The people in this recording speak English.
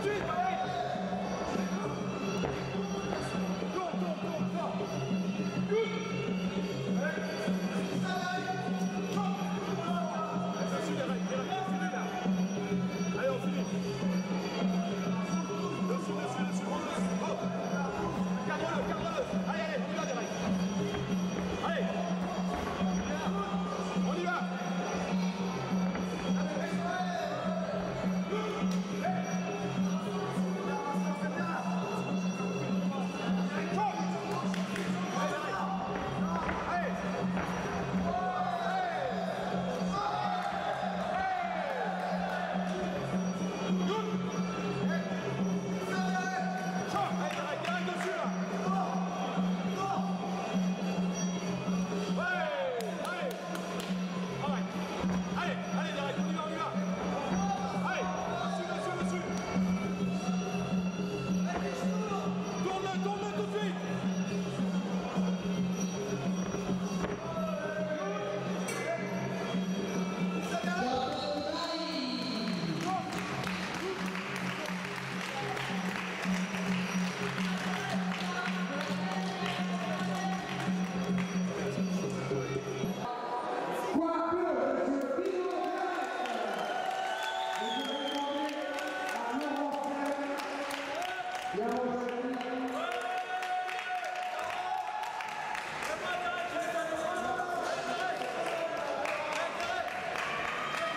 Allez